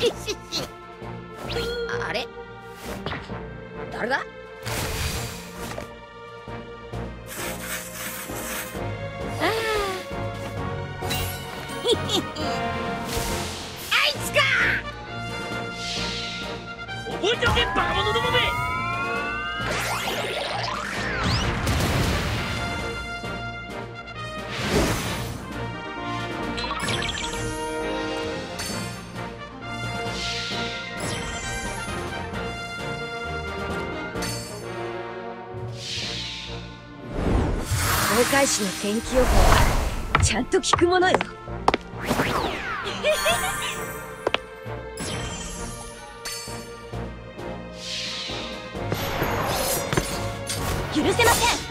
しししあれ？誰だ？あいつか！覚えておけバカ者どもめ東海市の天気予報はちゃんと聞くものよ。許せません。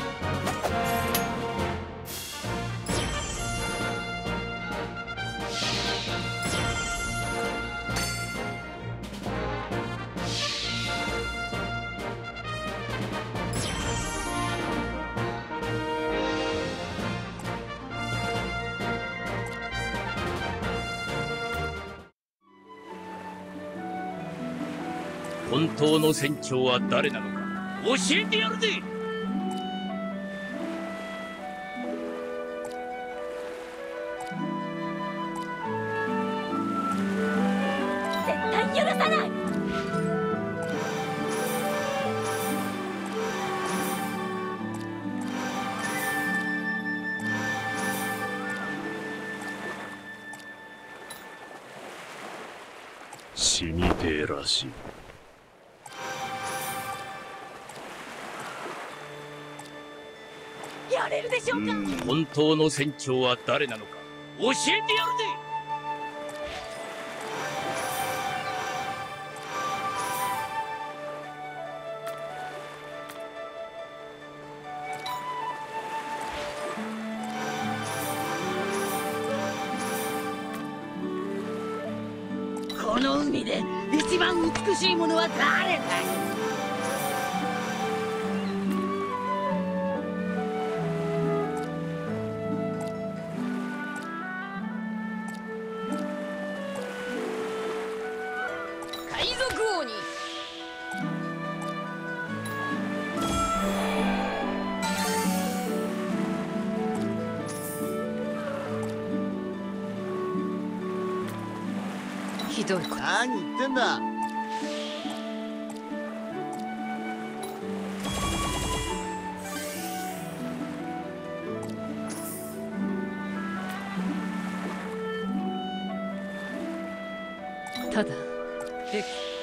本当の船長は誰なのか教えてやるぜ。絶対許さない。死にてえらしいやれるでしょうか。本当の船長は誰なのか。教えてやるぜ。この海で一番美しいものは誰だ海賊王に。ひどいこと。何言ってんだ。ただ pick